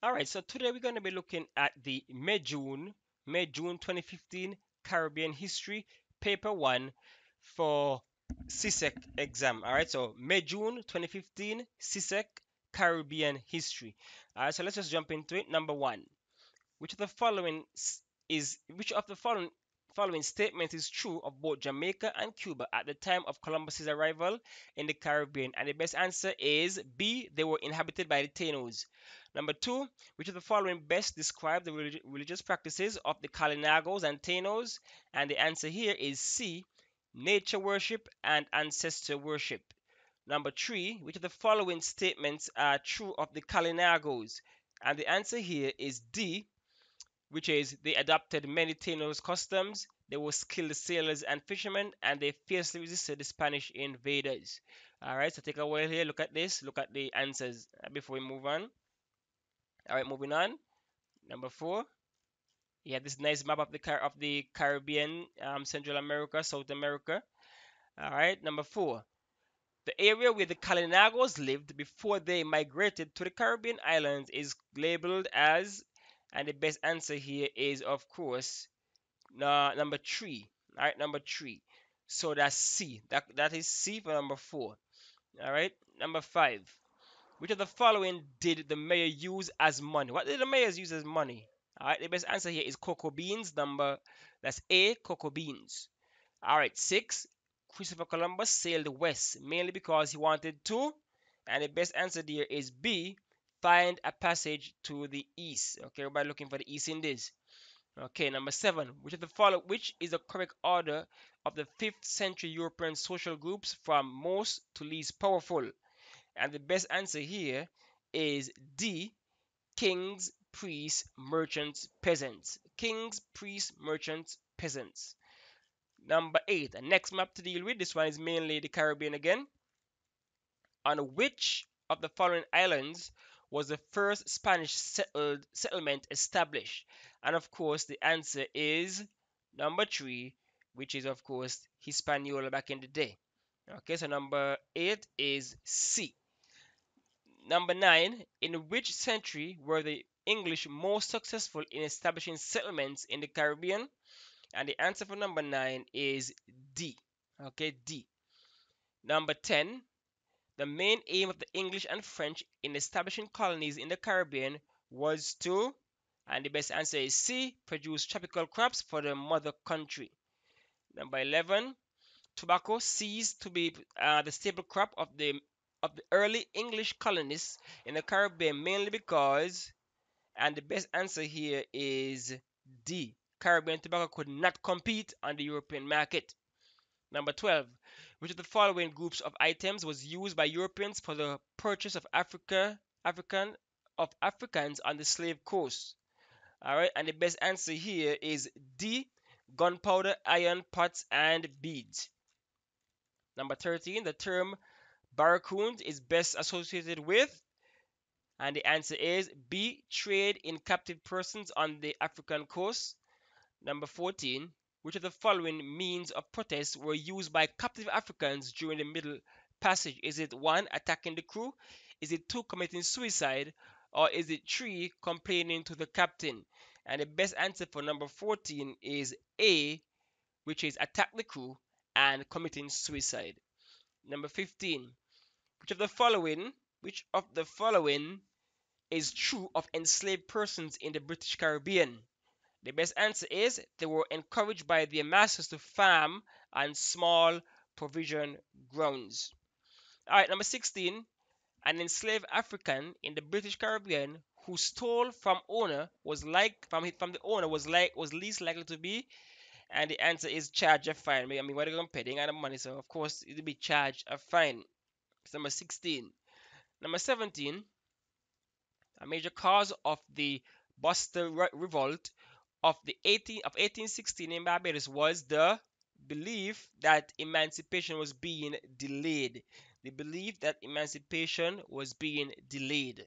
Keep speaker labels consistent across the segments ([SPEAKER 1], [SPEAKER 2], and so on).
[SPEAKER 1] All right, so today we're going to be looking at the May June, May June 2015 Caribbean History Paper 1 for CSEC exam. All right, so May June 2015 CSEC Caribbean History. All right, so let's just jump into it. Number one, which of the following is which of the following following statement is true of both Jamaica and Cuba at the time of Columbus's arrival in the Caribbean? And the best answer is B. They were inhabited by the Taínos. Number two, which of the following best describe the relig religious practices of the Kalinagos and Taínos? And the answer here is C. Nature worship and ancestor worship. Number three, which of the following statements are true of the Kalinagos? And the answer here is D which is they adopted many Taínos customs, they were skilled sailors and fishermen, and they fiercely resisted the Spanish invaders. Alright, so take a while here, look at this, look at the answers uh, before we move on. Alright, moving on. Number four. You have this nice map of the Car of the Caribbean, um, Central America, South America. Alright, number four. The area where the Kalinagos lived before they migrated to the Caribbean islands is labeled as and the best answer here is, of course, uh, number three. All right, number three. So that's C. That, that is C for number four. All right, number five. Which of the following did the Maya use as money? What did the Mayas use as money? All right, the best answer here is cocoa beans. Number that's A, cocoa beans. All right, six. Christopher Columbus sailed west mainly because he wanted to, and the best answer there is B, find a passage to the east. Okay, everybody looking for the East Indies. Okay, number seven, which of the follow which is the correct order of the fifth century European social groups from most to least powerful? And the best answer here is D, kings, priests, merchants, peasants. Kings, priests, merchants, peasants. Number eight, the next map to deal with, this one is mainly the Caribbean again. On which of the following islands was the first Spanish settled uh, settlement established? And of course, the answer is number three, which is of course Hispaniola back in the day. Okay, so number eight is C. Number nine, in which century were the English most successful in establishing settlements in the Caribbean? And the answer for number nine is D. Okay, D. Number 10, the main aim of the English and French in establishing colonies in the Caribbean was to, and the best answer is C, produce tropical crops for the mother country. Number 11, tobacco ceased to be uh, the staple crop of the of the early English colonists in the Caribbean mainly because, and the best answer here is D. Caribbean tobacco could not compete on the European market. Number 12. Which of the following groups of items was used by Europeans for the purchase of Africa, African of Africans on the slave coast? All right, and the best answer here is D. Gunpowder, iron, pots, and beads. Number 13. The term barracoons is best associated with, and the answer is B. Trade in captive persons on the African coast. Number 14. Which of the following means of protest were used by captive Africans during the Middle Passage? Is it one, attacking the crew? Is it two, committing suicide? Or is it three, complaining to the captain? And the best answer for number 14 is A, which is attack the crew and committing suicide. Number 15. Which of the following, which of the following is true of enslaved persons in the British Caribbean? The best answer is they were encouraged by their masters to farm on small provision grounds. All right, number 16. An enslaved African in the British Caribbean who stole from owner was like from from the owner was like was least likely to be, and the answer is charge a fine. I mean, what are they going to pay? They got the money, so of course it'll be charged a fine. It's number 16. Number 17. A major cause of the Bussa Revolt of the 18 of 1816 in Barbados was the belief that emancipation was being delayed. The belief that emancipation was being delayed.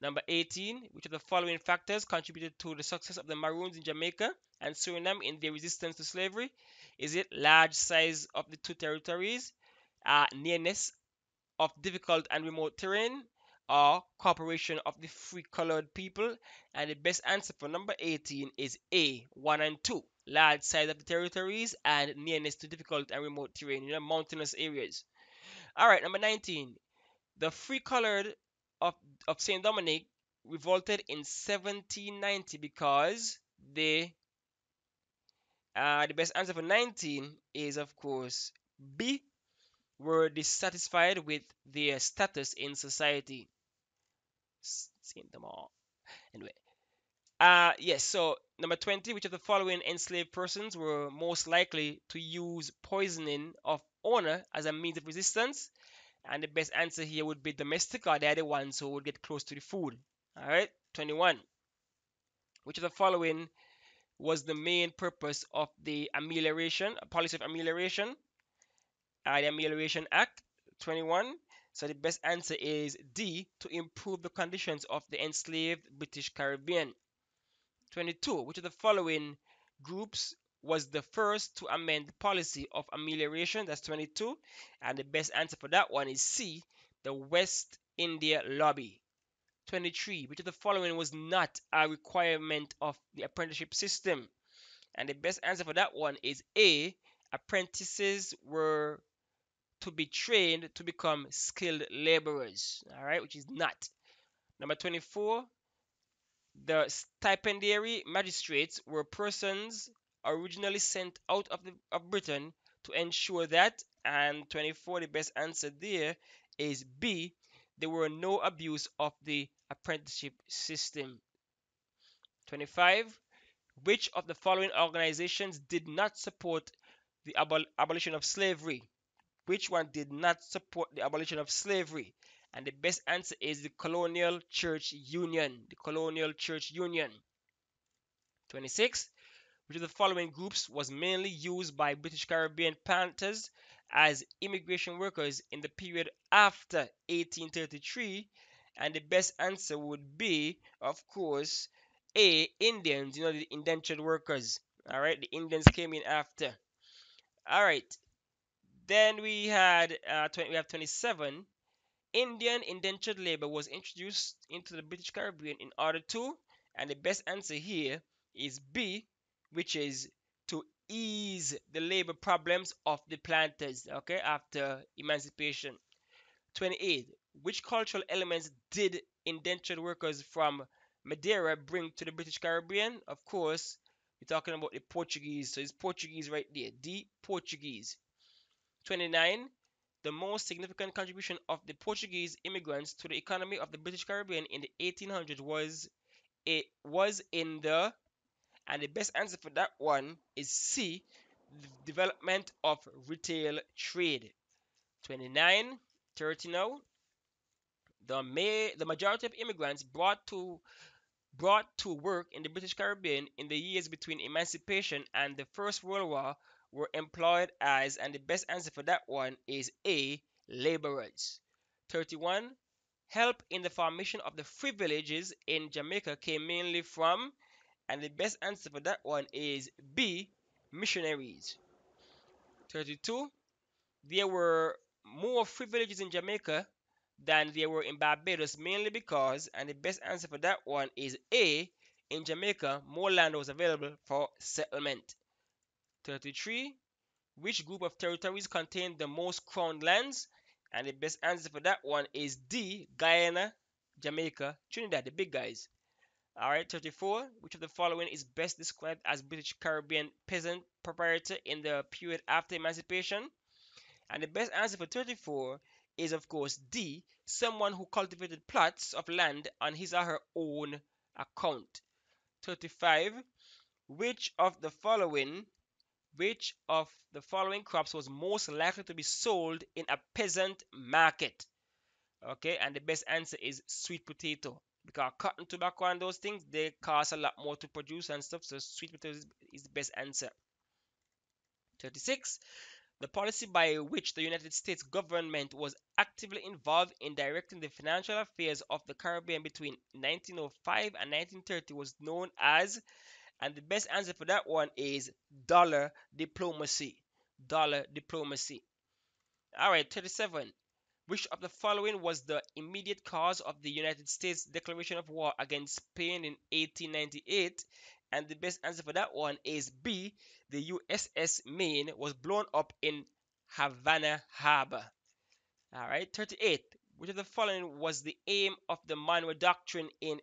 [SPEAKER 1] Number 18, which of the following factors contributed to the success of the Maroons in Jamaica and Suriname in their resistance to slavery? Is it large size of the two territories, uh, nearness of difficult and remote terrain, or Corporation of the Free Colored People. And the best answer for number 18 is A, 1 and 2. Large size of the territories and nearness to difficult and remote terrain, you know, mountainous areas. All right, number 19. The Free Colored of, of St. Domingue revolted in 1790 because they uh, the best answer for 19 is of course B were dissatisfied with their status in society seen them all. Anyway. Uh yes so number 20 which of the following enslaved persons were most likely to use poisoning of owner as a means of resistance? And the best answer here would be domestic or they're the ones who would get close to the food. All right, 21. Which of the following was the main purpose of the amelioration, policy of amelioration, uh, the Amelioration Act 21? So the best answer is D, to improve the conditions of the enslaved British Caribbean. 22. Which of the following groups was the first to amend the policy of amelioration? That's 22. And the best answer for that one is C, the West India Lobby. 23. Which of the following was not a requirement of the apprenticeship system? And the best answer for that one is A. Apprentices were to be trained to become skilled laborers. All right, which is not. Number 24. The stipendiary magistrates were persons originally sent out of, the, of Britain to ensure that. And 24, the best answer there is B there were no abuse of the apprenticeship system. 25. Which of the following organizations did not support the abol abolition of slavery? Which one did not support the abolition of slavery? And the best answer is the Colonial Church Union. The Colonial Church Union. 26. Which of the following groups was mainly used by British Caribbean planters as immigration workers in the period after 1833 and the best answer would be of course a indians you know the indentured workers all right the indians came in after all right then we had uh, 20, we have 27 indian indentured labor was introduced into the british caribbean in order to and the best answer here is b which is to ease the labor problems of the planters, okay, after emancipation. 28. Which cultural elements did indentured workers from Madeira bring to the British Caribbean? Of course, we're talking about the Portuguese, so it's Portuguese right there. D. Portuguese. 29. The most significant contribution of the Portuguese immigrants to the economy of the British Caribbean in the 1800s was it was in the and the best answer for that one is C, development of retail trade. 29, 30 now. The, may, the majority of immigrants brought to brought to work in the British Caribbean in the years between emancipation and the First World War were employed as, and the best answer for that one is A, laborers. 31. Help in the formation of the free villages in Jamaica came mainly from and the best answer for that one is B, missionaries. 32. There were more free villages in Jamaica than there were in Barbados, mainly because, and the best answer for that one is A, in Jamaica, more land was available for settlement. 33. Which group of territories contained the most crown lands? And the best answer for that one is D, Guyana, Jamaica, Trinidad, the big guys. Alright, 34. Which of the following is best described as British Caribbean peasant proprietor in the period after emancipation? And the best answer for 34 is, of course, D. Someone who cultivated plots of land on his or her own account. 35. Which of the following which of the following crops was most likely to be sold in a peasant market? Okay, and the best answer is sweet potato because cotton, tobacco, and those things they cost a lot more to produce and stuff. So sweet potatoes is the best answer. 36. The policy by which the United States government was actively involved in directing the financial affairs of the Caribbean between 1905 and 1930 was known as, and the best answer for that one is dollar diplomacy. Dollar diplomacy. All right, 37 Which of the following was the immediate cause of the United States declaration of war against Spain in 1898? And the best answer for that one is B. The USS Maine was blown up in Havana Harbor. All right, 38. Which of the following was the aim of the Monroe Doctrine in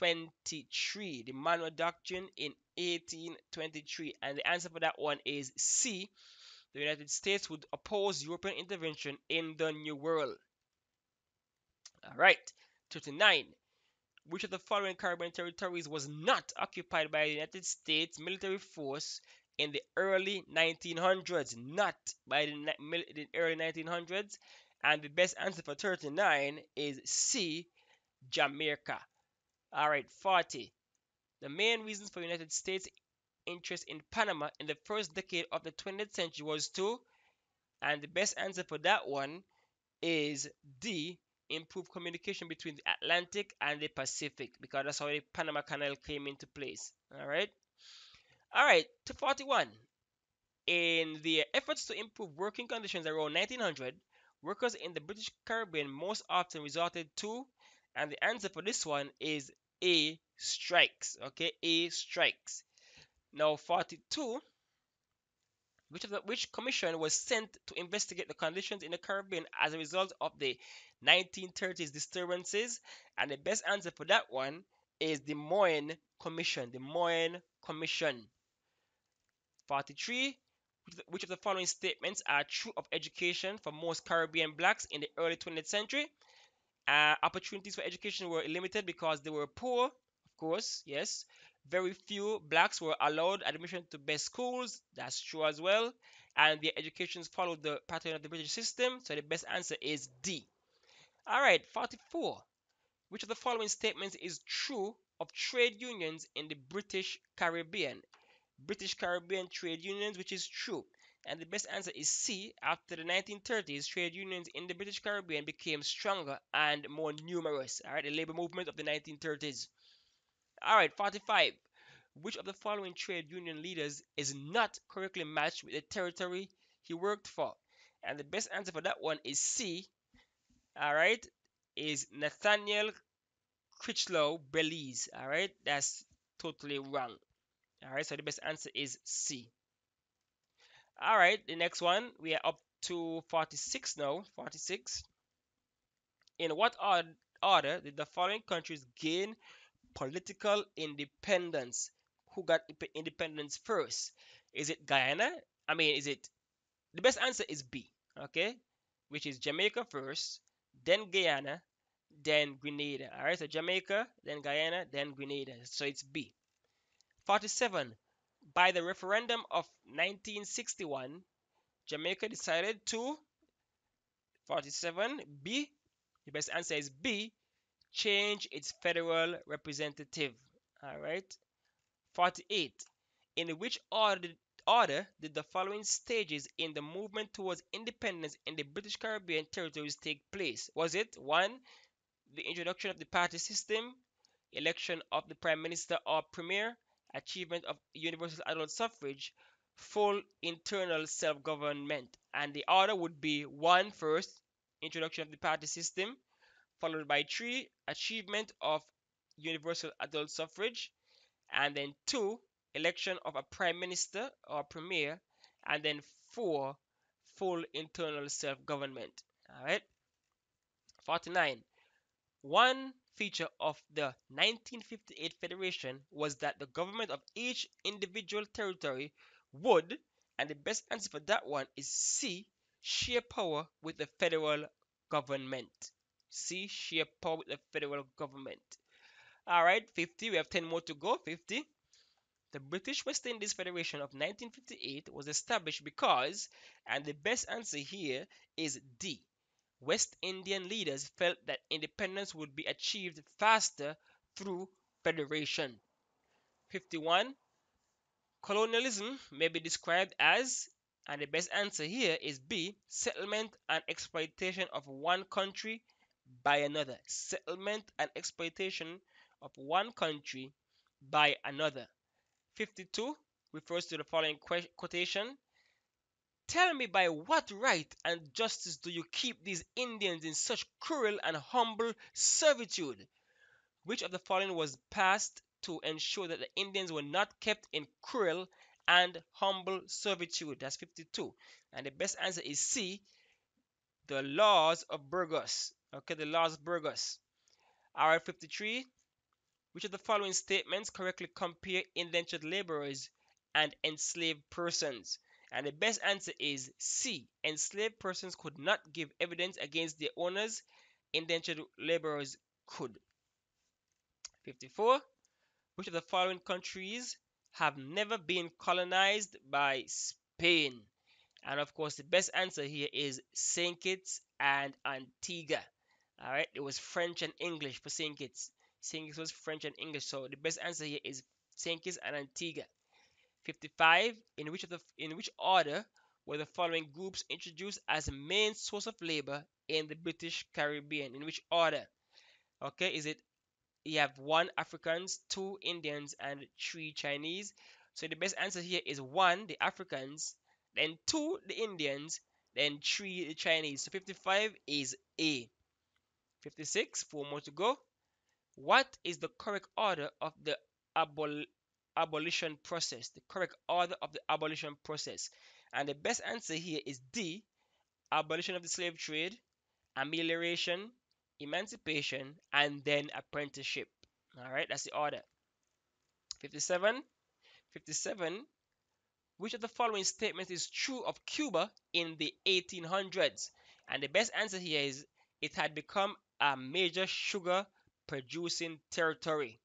[SPEAKER 1] 1823? The Monroe Doctrine in 1823. And the answer for that one is C the United States would oppose European intervention in the New World. All right, 39. Which of the following Caribbean territories was not occupied by the United States military force in the early 1900s? Not by the, the early 1900s. And the best answer for 39 is C, Jamaica. All right, 40. The main reasons for United States interest in Panama in the first decade of the 20th century was to, and the best answer for that one is D, improve communication between the Atlantic and the Pacific because that's how the Panama Canal came into place. All right. All right, to 41. In the efforts to improve working conditions around 1900, workers in the British Caribbean most often resorted to, and the answer for this one is A, strikes. Okay, A, strikes. Now 42, which, the, which commission was sent to investigate the conditions in the Caribbean as a result of the 1930s disturbances? And the best answer for that one is the Moyne Commission. The Moyne Commission. 43. Which of the following statements are true of education for most Caribbean blacks in the early 20th century? Uh, opportunities for education were limited because they were poor, of course, yes. Very few blacks were allowed admission to best schools. That's true as well. And their educations followed the pattern of the British system. So the best answer is D. All right, 44. Which of the following statements is true of trade unions in the British Caribbean? British Caribbean trade unions, which is true. And the best answer is C. After the 1930s, trade unions in the British Caribbean became stronger and more numerous. All right, the labor movement of the 1930s. All right, 45. Which of the following trade union leaders is not correctly matched with the territory he worked for? And the best answer for that one is C. All right, is Nathaniel Critchlow Belize. All right, that's totally wrong. All right, so the best answer is C. All right, the next one we are up to 46 now. 46. In what order did the following countries gain political independence. Who got independence first? Is it Guyana? I mean, is it the best answer is B, okay? Which is Jamaica first, then Guyana, then Grenada. All right, so Jamaica, then Guyana, then Grenada. So it's B. 47. By the referendum of 1961, Jamaica decided to 47 B. The best answer is B change its federal representative. All right. 48. In which order, order did the following stages in the movement towards independence in the British Caribbean territories take place? Was it 1. The introduction of the party system, election of the prime minister or premier, achievement of universal adult suffrage, full internal self-government. And the order would be one first, introduction of the party system, followed by three, achievement of universal adult suffrage, and then two, election of a prime minister or premier, and then four, full internal self-government. All right. 49. One feature of the 1958 Federation was that the government of each individual territory would, and the best answer for that one is C, share power with the federal government. C. Share power with the federal government. All right, 50. We have 10 more to go. 50. The British West Indies Federation of 1958 was established because, and the best answer here is D. West Indian leaders felt that independence would be achieved faster through federation. 51. Colonialism may be described as, and the best answer here is B, settlement and exploitation of one country by another. Settlement and exploitation of one country by another. 52 refers to the following quotation Tell me by what right and justice do you keep these Indians in such cruel and humble servitude? Which of the following was passed to ensure that the Indians were not kept in cruel and humble servitude? That's 52. And the best answer is C, the laws of Burgos. Okay, the laws of Burgos. Alright, 53. Which of the following statements correctly compare indentured laborers and enslaved persons? And the best answer is C. Enslaved persons could not give evidence against their owners. Indentured laborers could. 54. Which of the following countries have never been colonized by Spain? And of course, the best answer here is St. Kitts and Antigua. All right, it was French and English for St. Kitts. St. Kitts was French and English, so the best answer here is St. Kitts and Antigua. 55. In which of the in which order were the following groups introduced as a main source of labor in the British Caribbean? In which order? Okay, is it you have one Africans, two Indians, and three Chinese? So the best answer here is one, the Africans, then two, the Indians, then three, the Chinese. So 55 is A. 56, four more to go. What is the correct order of the abol abolition process? The correct order of the abolition process. And the best answer here is D. Abolition of the slave trade, amelioration, emancipation, and then apprenticeship. All right, that's the order. 57. 57. Which of the following statements is true of Cuba in the 1800s? And the best answer here is it had become a major sugar producing territory.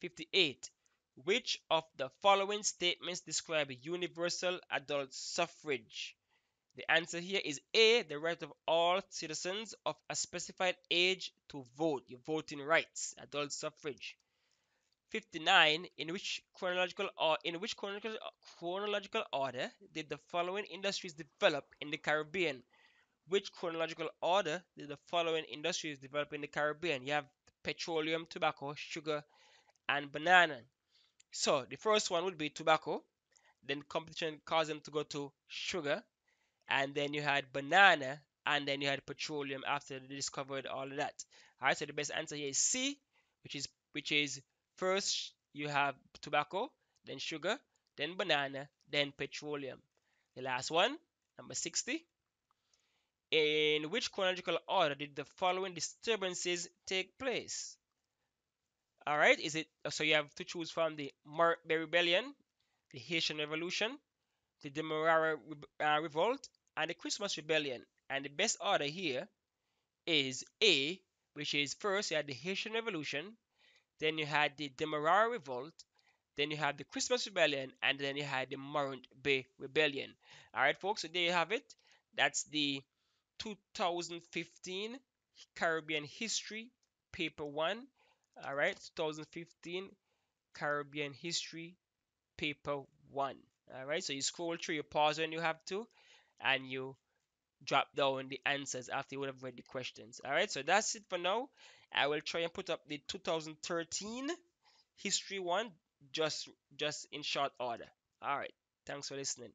[SPEAKER 1] 58. Which of the following statements describe universal adult suffrage? The answer here is A, the right of all citizens of a specified age to vote, your voting rights, adult suffrage. 59. In which chronological or in which chronological, chronological order did the following industries develop in the Caribbean? which chronological order did the following industries develop in the Caribbean? You have petroleum, tobacco, sugar, and banana. So the first one would be tobacco. Then competition caused them to go to sugar, and then you had banana, and then you had petroleum after they discovered all of that. All right. So the best answer here is C, which is which is first you have tobacco, then sugar, then banana, then petroleum. The last one, number 60. In which chronological order did the following disturbances take place? All right, is it so you have to choose from the Morant Bay Rebellion, the Haitian Revolution, the Demerara uh, Revolt, and the Christmas Rebellion. And the best order here is A, which is first you had the Haitian Revolution, then you had the Demerara Revolt, then you have the Christmas Rebellion, and then you had the Morant Bay Rebellion. All right, folks, so there you have it. That's the 2015 Caribbean History, Paper 1. All right, 2015 Caribbean History, Paper 1. All right, so you scroll through, you pause when you have to, and you drop down the answers after you would have read the questions. All right, so that's it for now. I will try and put up the 2013 History 1 just just in short order. All right, thanks for listening.